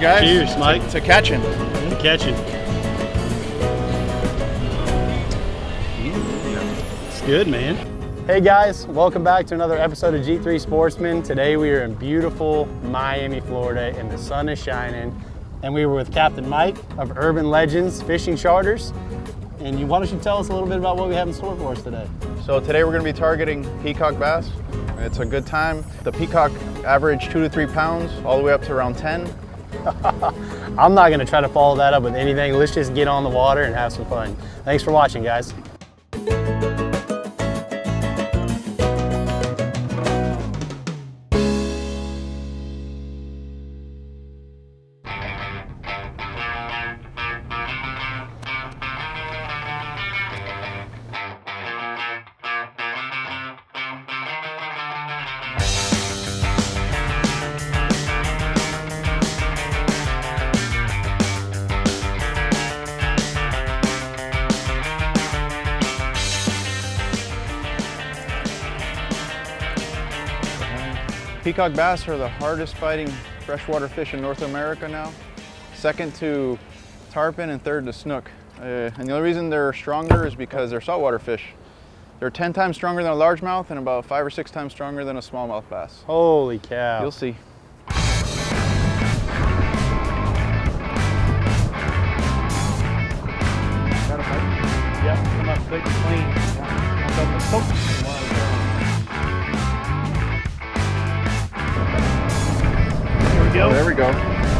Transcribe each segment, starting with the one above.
Cheers, guys. Cheers, Mike. To, to catching. Catching. It's good, man. Hey guys, welcome back to another episode of G3 Sportsman. Today we are in beautiful Miami, Florida, and the sun is shining. And we were with Captain Mike of Urban Legends Fishing Charters. And you, why don't you tell us a little bit about what we have in store for us today? So today we're going to be targeting peacock bass. It's a good time. The peacock average two to three pounds, all the way up to around 10. I'm not gonna try to follow that up with anything. Let's just get on the water and have some fun. Thanks for watching, guys. Peacock bass are the hardest fighting freshwater fish in North America now. Second to tarpon and third to snook. Uh, and the only reason they're stronger is because they're saltwater fish. They're 10 times stronger than a largemouth and about five or six times stronger than a smallmouth bass. Holy cow. You'll see. Yep, come up quick and clean. Here go. There we go.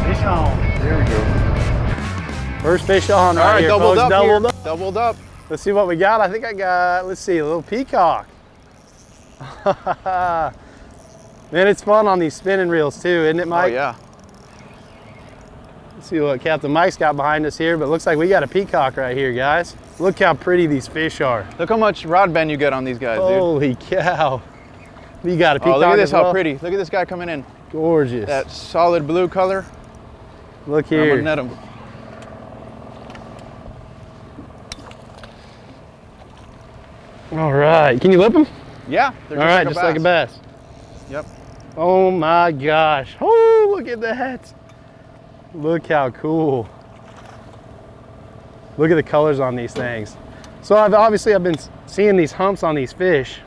Fish on. There we go. First fish on right All right, here, doubled folks. up doubled up. Doubled up. Let's see what we got. I think I got, let's see, a little peacock. Man, it's fun on these spinning reels too, isn't it, Mike? Oh yeah. Let's see what Captain Mike's got behind us here, but looks like we got a peacock right here, guys. Look how pretty these fish are. Look how much rod bend you get on these guys, dude. Holy cow. You got a peacock Oh, look at this, well? how pretty. Look at this guy coming in. Gorgeous. That solid blue color. Look here. I'm gonna net him. All right, can you lip them? Yeah. they're All right, just like a bass. Yep. Oh my gosh. Oh, look at that. Look how cool. Look at the colors on these things. So I've obviously I've been seeing these humps on these fish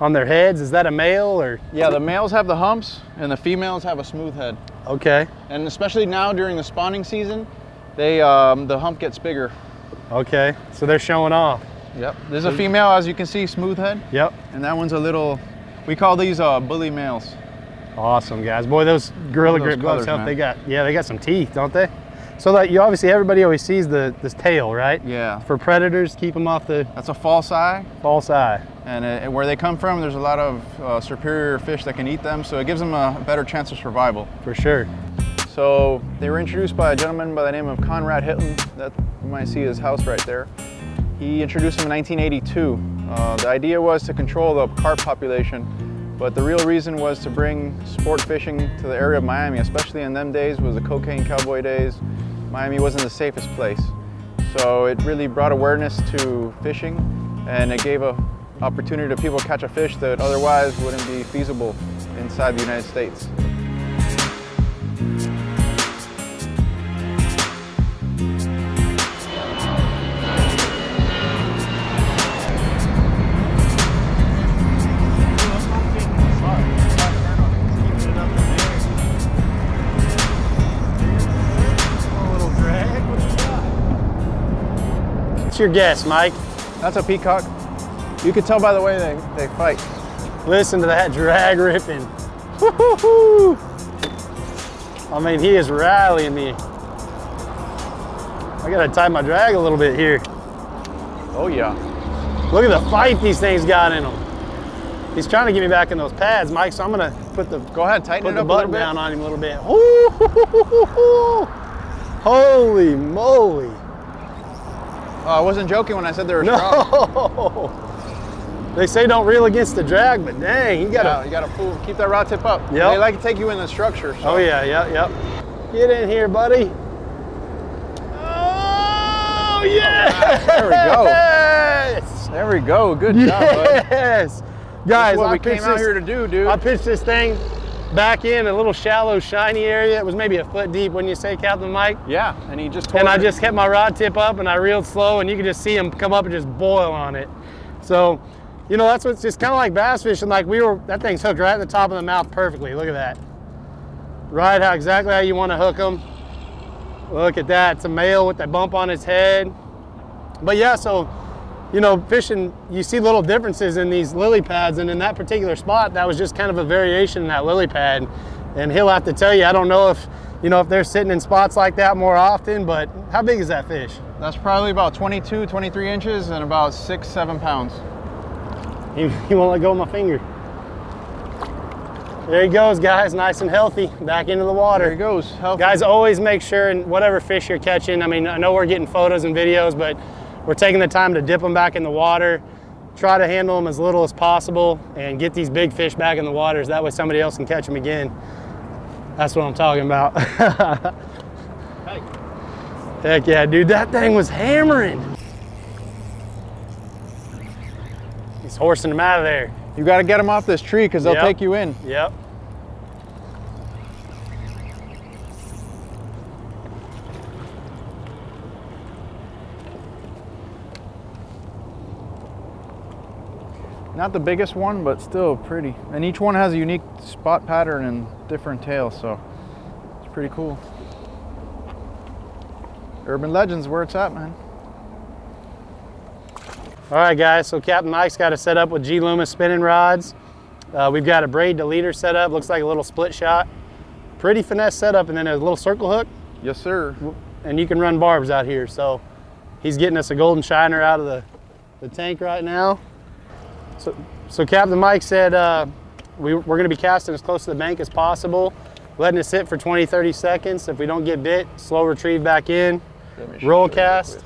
on their heads. Is that a male or? Yeah, the males have the humps and the females have a smooth head. Okay, And especially now during the spawning season, they um, the hump gets bigger. okay. So they're showing off. Yep. There's a female, as you can see, smooth head, Yep. and that one's a little. We call these uh, bully males. Awesome, guys. Boy, those Gorilla Grip gloves help. They got, yeah, they got some teeth, don't they? So that you obviously, everybody always sees the this tail, right? Yeah. For predators, keep them off the That's a false eye, false eye. And uh, where they come from, there's a lot of uh, superior fish that can eat them, so it gives them a better chance of survival. For sure. So they were introduced by a gentleman by the name of Conrad Hilton. That you might see his house right there. He introduced them in 1982. Uh, the idea was to control the carp population, but the real reason was to bring sport fishing to the area of Miami, especially in them days was the cocaine cowboy days. Miami wasn't the safest place. So it really brought awareness to fishing and it gave a opportunity to people catch a fish that otherwise wouldn't be feasible inside the United States. What's your guess, Mike? That's a peacock. You can tell by the way they, they fight. Listen to that drag ripping. I mean, he is rallying me. I gotta tie my drag a little bit here. Oh yeah. Look at the fight these things got in them. He's trying to get me back in those pads, Mike, so I'm gonna put the Go ahead, tighten put it the up a little button down on him a little bit. Ooh, Holy moly. Oh, I wasn't joking when I said they were strong. They say don't reel against the drag, but dang, you gotta. you gotta pull, keep that rod tip up. Yeah, They like to take you in the structure. So. Oh yeah, yeah, yep. Get in here, buddy. Oh yeah. There we go. Yes. There we go. Good job, bud. Yes. Guys, what I we came out this, here to do, dude. I pitched this thing back in a little shallow, shiny area. It was maybe a foot deep, wouldn't you say, Captain Mike? Yeah, and he just And I it. just kept my rod tip up and I reeled slow, and you could just see him come up and just boil on it. So, you know, that's what's just kind of like bass fishing. Like we were, that thing's hooked right at the top of the mouth perfectly. Look at that. Right how exactly how you want to hook them. Look at that. It's a male with that bump on his head. But yeah, so you know, fishing, you see little differences in these lily pads, and in that particular spot, that was just kind of a variation in that lily pad. And he'll have to tell you, I don't know if, you know, if they're sitting in spots like that more often, but how big is that fish? That's probably about 22, 23 inches and about six, seven pounds. He, he won't let go of my finger. There he goes, guys, nice and healthy, back into the water. There he goes. Healthy. Guys, always make sure, and whatever fish you're catching, I mean, I know we're getting photos and videos, but we're taking the time to dip them back in the water, try to handle them as little as possible, and get these big fish back in the waters. That way somebody else can catch them again. That's what I'm talking about. Heck yeah, dude, that thing was hammering. Horsing them out of there. You got to get them off this tree because they'll Yep. take you in. Yep. Not the biggest one, but still pretty. And each one has a unique spot pattern and different tail, so it's pretty cool. Urban Legends, where it's at, man. All right, guys, so Captain Mike's got it set up with G Loomis spinning rods. Uh, we've got a braid to leader set up, looks like a little split shot. Pretty finesse setup, and then a little circle hook, Yes, sir. and you can run barbs out here. So he's getting us a golden shiner out of the, the tank right now. So, so Captain Mike said uh, we, we're gonna be casting as close to the bank as possible, letting it sit for 20, 30 seconds. If we don't get bit, slow retrieve back in. Let me show Roll cast.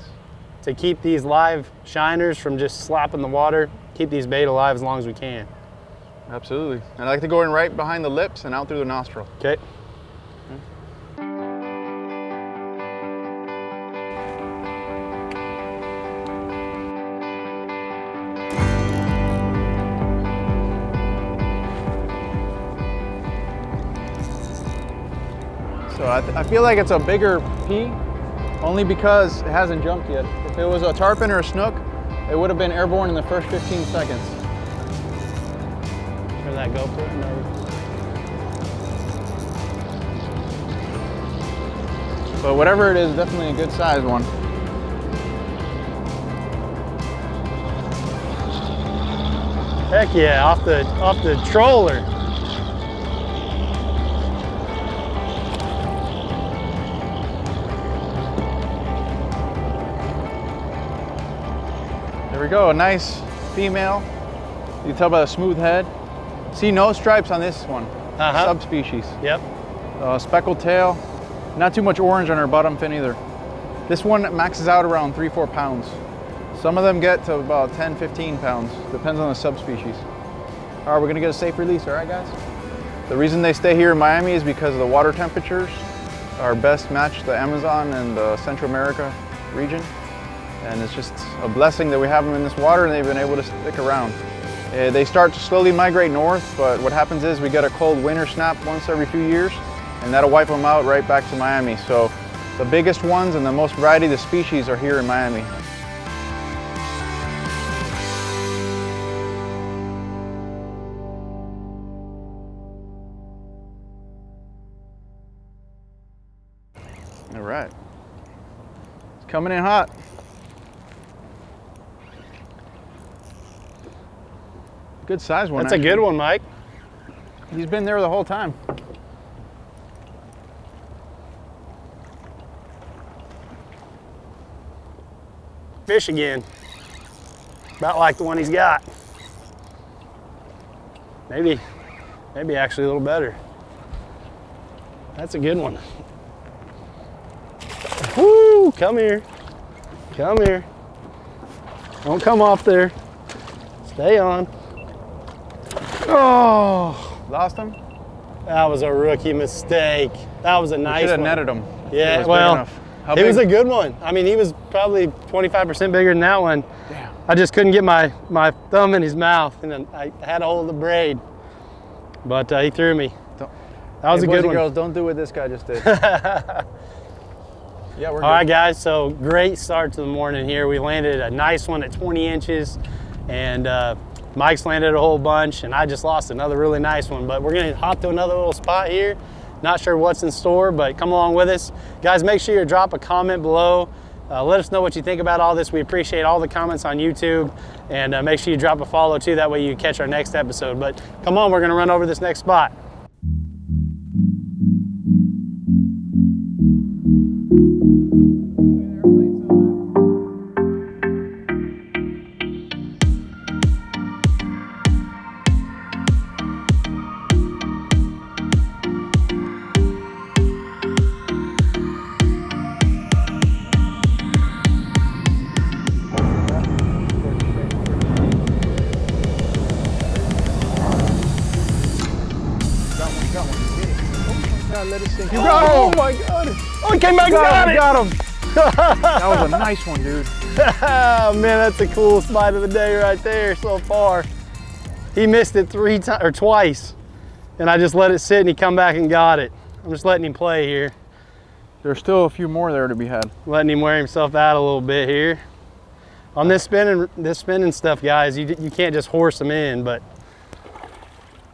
To keep these live shiners from just slapping the water, keep these bait alive as long as we can. Absolutely. And I like to go in right behind the lips and out through the nostril. Okay. So I, I feel like it's a bigger P only because it hasn't jumped yet. If it was a tarpon or a snook, it would have been airborne in the first 15 seconds. Turn that GoPro. maybe. But whatever it is, definitely a good size one. Heck yeah, off the off the troller. We go, a nice female. You can tell by the smooth head. See no stripes on this one, Uh-huh. subspecies. Yep. Uh, speckled tail, not too much orange on her bottom fin either. This one maxes out around three, four pounds. Some of them get to about 10, 15 pounds, depends on the subspecies. All right, we're gonna get a safe release, all right guys? The reason they stay here in Miami is because the water temperatures are best matched the Amazon and the Central America region. And it's just a blessing that we have them in this water and they've been able to stick around. Uh, they start to slowly migrate north, but what happens is we get a cold winter snap once every few years, and that'll wipe them out right back to Miami. So the biggest ones and the most variety of the species are here in Miami. All right. It's coming in hot. Good size one. That's a good one, Mike. He's been there the whole time. Fish again. About like the one he's got. Maybe, maybe actually a little better. That's a good one. Woo! Come here. Come here. Don't come off there. Stay on. Oh, Lost him? that was a rookie mistake. That was a nice Should have one. netted him. Yeah, It was big well, enough. How it was a good one. I mean, he was probably 25% bigger than that one. Damn. I just couldn't get my, my thumb in his mouth, and then I had a hold of the braid. But uh, he threw me. Don't, That was Hey, a good and one. girls, don't do what this guy just did. yeah, we're All right, good. guys. So great start to the morning here. We landed a nice one at 20 inches, and uh, Mike's landed a whole bunch, and I just lost another really nice one. But we're gonna hop to another little spot here. Not sure what's in store, but come along with us, guys. Make sure you drop a comment below. Uh, let us know what you think about all this. We appreciate all the comments on YouTube, and uh, make sure you drop a follow too. That way you catch our next episode. But come on, we're gonna run over this next spot. It. got him. that was a nice one, dude. oh man, that's the coolest bite of the day right there so far. He missed it three times or twice, and I just let it sit and he come back and got it. I'm just letting him play here, There's still a few more there to be had. letting him wear himself out a little bit here. On this spinning, this spinning stuff, guys, you you can't just horse them in, but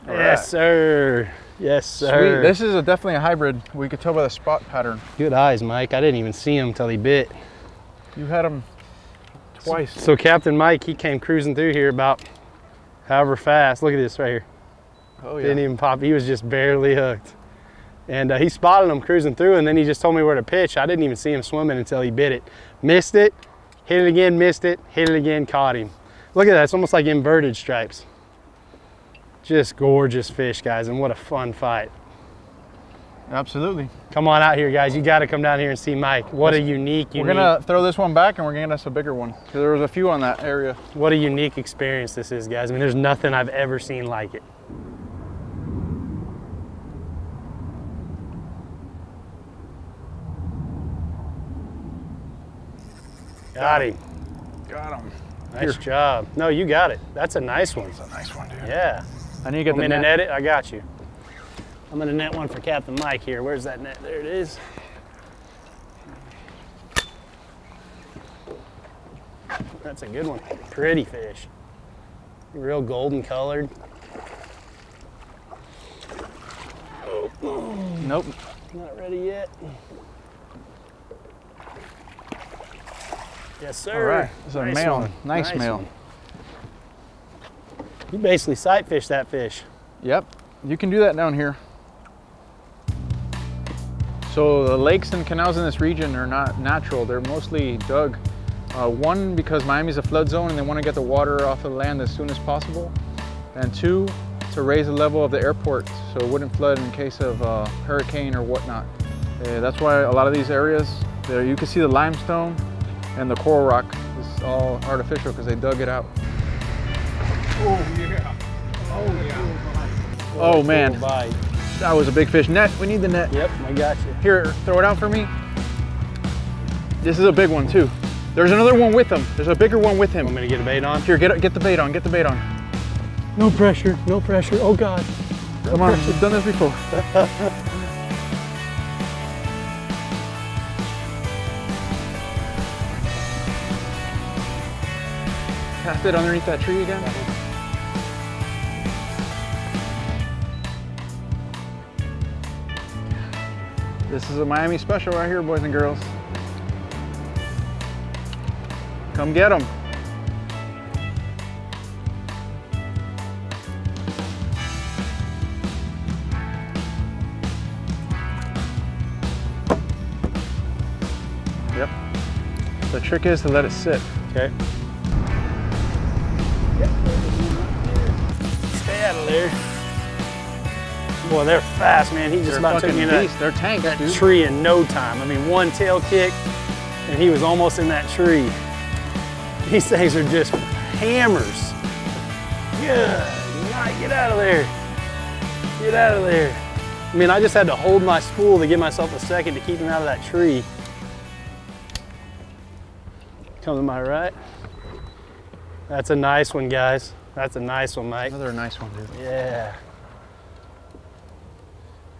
All yes, right. sir, yes, Sweet. sir. This is a, definitely a hybrid. We could tell by the spot pattern. Good eyes, Mike. I didn't even see him till he bit. You had him twice. So Captain Mike, he came cruising through here about however fast. Look at this right here. Oh yeah. Didn't even pop. He was just barely hooked. And uh, he spotted him cruising through, and then he just told me where to pitch. I didn't even see him swimming until he bit it. Missed it, hit it again, missed it, hit it again, caught him. Look at that. It's almost like inverted stripes. Just gorgeous fish, guys, and what a fun fight. Absolutely. Come on out here, guys. You got to come down here and see Mike. What a unique, unique We're gonna throw this one back and we're gonna get us a bigger one because there was a few on that area. what a unique experience this is, guys. I mean, there's nothing I've ever seen like it. Got him. Got him. Nice Here. job. No, you got it. That's a nice one. That's a nice one, dude. Yeah. I need to get I'm the net. net it. I got you. I'm gonna net one for Captain Mike here. Where's that net? There it is. That's a good one. Pretty fish. Real golden colored. Nope. Not ready yet. Yes, sir. All right. Is a Nice male. one. Nice, male. one. You basically sight fish that fish. Yep. You can do that down here. So the lakes and canals in this region are not natural. They're mostly dug. Uh, one, because Miami's a flood zone and they want to get the water off of the land as soon as possible. And two, to raise the level of the airport so it wouldn't flood in case of uh, hurricane or whatnot. Uh, that's why a lot of these areas, there you can see the limestone and the coral rock is all artificial because they dug it out. Oh, oh man, oh, Cool bite. that was a big fish. Net, we need the net. Yep, I got you. Here, throw it out for me. This is a big one too. There's another one with him. There's a bigger one with him. I'm gonna get a bait on? Here, get get the bait on. Get the bait on. No pressure, no pressure. Oh God. Come on, we've done this before. Cast it underneath that tree again. This is a Miami special right here, boys and girls. Come get them. Yep. The trick is to let it sit. Okay. Stay out of there. Boy, they're fast, man. He just They're about took me in that. They're tanks, that dude. tree in no time. I mean, one tail kick, and he was almost in that tree. These things are just hammers. Good night. Get out of there. Get out of there. I mean, I just had to hold my spool to give myself a second to keep him out of that tree. Come to my right. That's a nice one, guys. That's a nice one, Mike. Another nice one, dude. Yeah.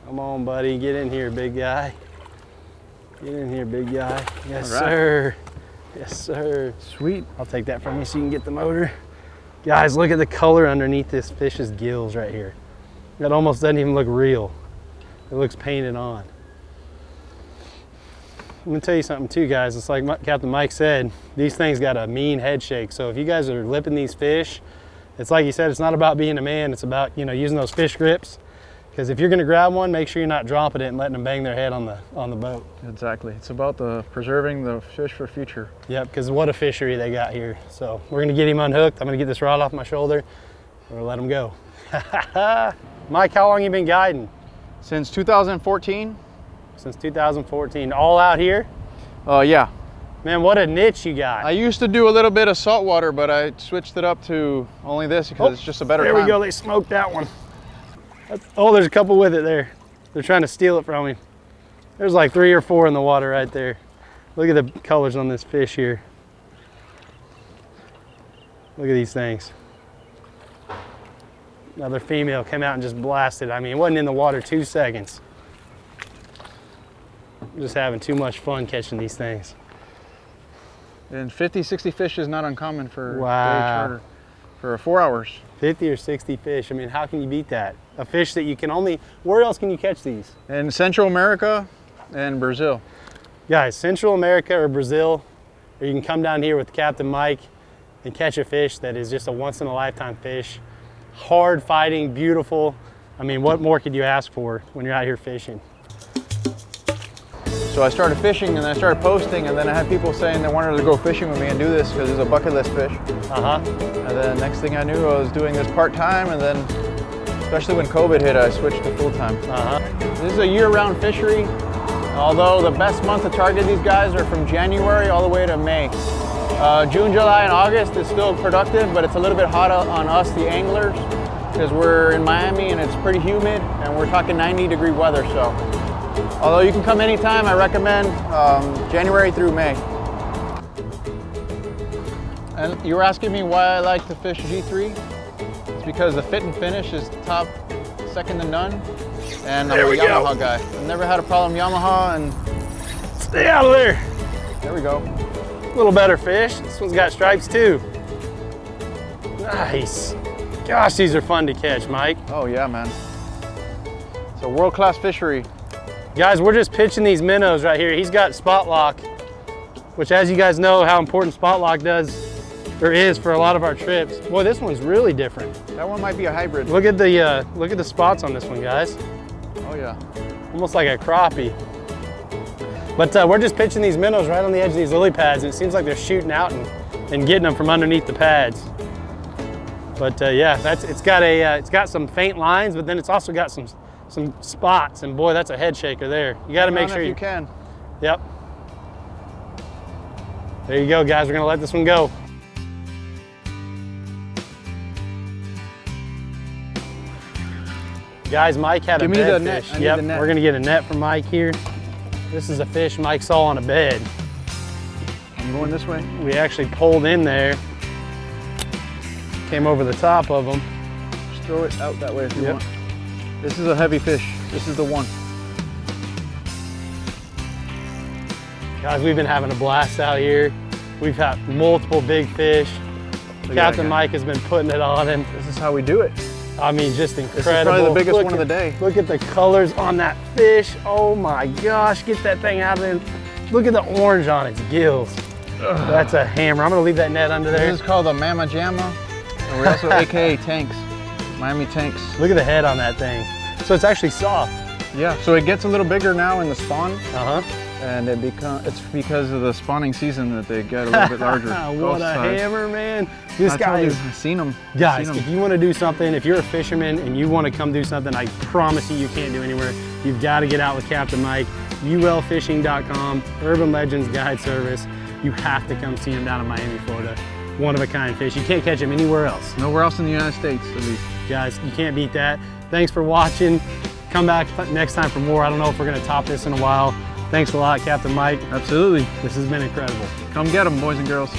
Come on, buddy. Get in here, big guy. Get in here, big guy. Yes, right. sir. Yes, sir. Sweet. I'll take that from you so you can get the motor. Guys, look at the color underneath this fish's gills right here. That almost doesn't even look real. It looks painted on. I'm gonna tell you something too, guys. It's like Captain Mike said, these things got a mean head shake. So if you guys are lipping these fish, it's like he said, it's not about being a man. It's about, you know, using those fish grips. Because if you're gonna grab one, make sure you're not dropping it and letting them bang their head on the, on the boat. Exactly. It's about the preserving the fish for future. Yep, because what a fishery they got here. So we're gonna get him unhooked. I'm gonna get this rod off my shoulder. We're gonna let him go. Mike, how long you been guiding? Since 2014, Since 2014. All out here? uh, yeah. Man, what a niche you got. I used to do a little bit of saltwater, but I switched it up to only this because Oh, it's just a better there time. we go, they smoked that one. That's- oh, there's a couple with it there. They're trying to steal it from me. There's like three or four in the water right there. Look at the colors on this fish here. Look at these things. Another female came out and just blasted. I mean, it wasn't in the water two seconds. I'm just having too much fun catching these things. And 50, 60 fish is not uncommon for day charter for four hours. 50 or 60 fish. I mean, how can you beat that? A fish that you can only, where else can you catch these? In Central America and Brazil. Guys, Central America or Brazil, or you can come down here with Captain Mike and catch a fish that is just a once in a lifetime fish. Hard fighting, beautiful. I mean, what more could you ask for when you're out here fishing? So I started fishing and then I started posting and then I had people saying they wanted to go fishing with me and do this because it's a bucket list fish. Uh huh. And then next thing I knew, I was doing this part-time and then, especially when COVID hit, I switched to full-time. Uh huh. This is a year-round fishery, although the best month to target these guys are from January all the way to May. Uh, June, July, and August is still productive, but it's a little bit hot on us, the anglers, because we're in Miami and it's pretty humid and we're talking 90 degree weather, so. Although you can come anytime, I recommend um, January through May. And you were asking me why I like to fish G3? It's because the fit and finish is top, second to none. And I'm There a we go. Yamaha guy. I've never had a problem Yamaha and Stay out of there. there we go. A little better fish. This one's got stripes too. Nice. Gosh, these are fun to catch, Mike. Oh yeah, man. It's a world-class fishery. Guys, we're just pitching these minnows right here. He's got spot lock, which as you guys know how important spot lock does or is for a lot of our trips. Boy, this one's really different. That one might be a hybrid. Look at the uh, look at the spots on this one, guys. Oh yeah. Almost like a crappie. But uh, we're just pitching these minnows right on the edge of these lily pads, and it seems like they're shooting out and, and getting them from underneath the pads. But uh, yeah, that's it's got a uh, it's got some faint lines, but then it's also got some some spots, and boy, that's a head shaker there. You got to make sure you you can. Yep. There you go, guys. We're gonna let this one go. Guys, Mike had Give a me bed the net. fish. I Yep, net. we're gonna get a net from Mike here. This is a fish Mike saw on a bed. I'm going this way. We actually pulled in there, came over the top of them. Just throw it out that way if you Yep. want. This is a heavy fish. This is the one. Guys, we've been having a blast out here. We've had multiple big fish. at that Captain. Mike has been putting it on him. This is how we do it. I mean, just incredible. This is probably the biggest Look one of the day. Look at the colors on that fish. Oh my gosh, get that thing out of there. Look at the orange on its gills. That's a hammer. I'm gonna leave that net under there. This is called a Mama Jamma. And we're also AKA tanks. Miami tanks. Look at the head on that thing. So it's actually soft. Yeah. So it gets a little bigger now in the spawn, Uh-huh. and it become it's because of the spawning season that they get a little bit larger. what a sides. hammer, man. This I guy is I've seen them. Guys, if you want to do something, if you're a fisherman and you want to come do something, I promise you, you can't do anywhere. You've got to get out with Captain Mike, ulfishing.com, Urban Legends Guide Service. You have to come see him down in Miami, Florida. One of a kind fish. You can't catch them anywhere else. nowhere else in the United States, at least. Guys, you can't beat that. Thanks for watching. Come back next time for more. I don't know if we're going to top this in a while. Thanks a lot, Captain Mike. Absolutely. This has been incredible. Come get them, boys and girls.